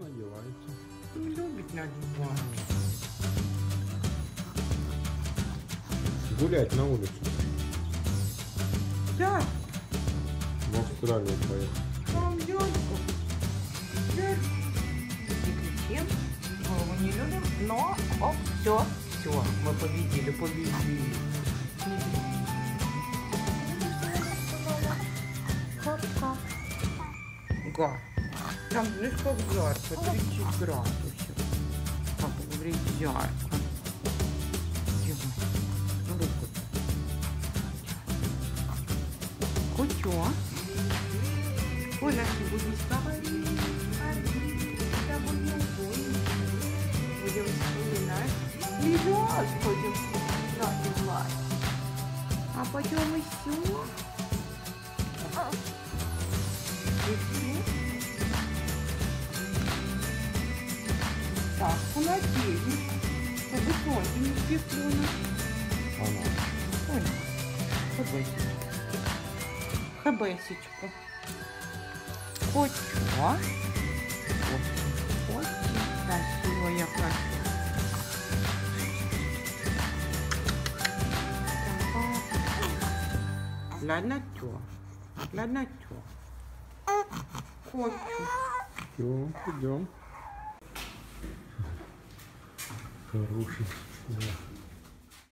надевайте. Не любит надевать. Гулять на улицу. Да, В Австралию поехать. Дядь. Не кричим, мы его не любим, но оп, все, все, мы победили, победили. Как-как? Там, знаешь, как жарко, 30 градусов. Как говорит, жарко. Ну, руку. Кучо. Оля, ты будешь говорить? Да будем помнить. Будем вспоминать. Лежать будем называть. А потом еще. Еще. Так, солнце не спекло нас. Она. Ой. Хбсечку. Хочу. Очень, очень красиво я хочу. Ладно, чё? Ладно, чё? Хочу. Все, идем. Хороший. Да.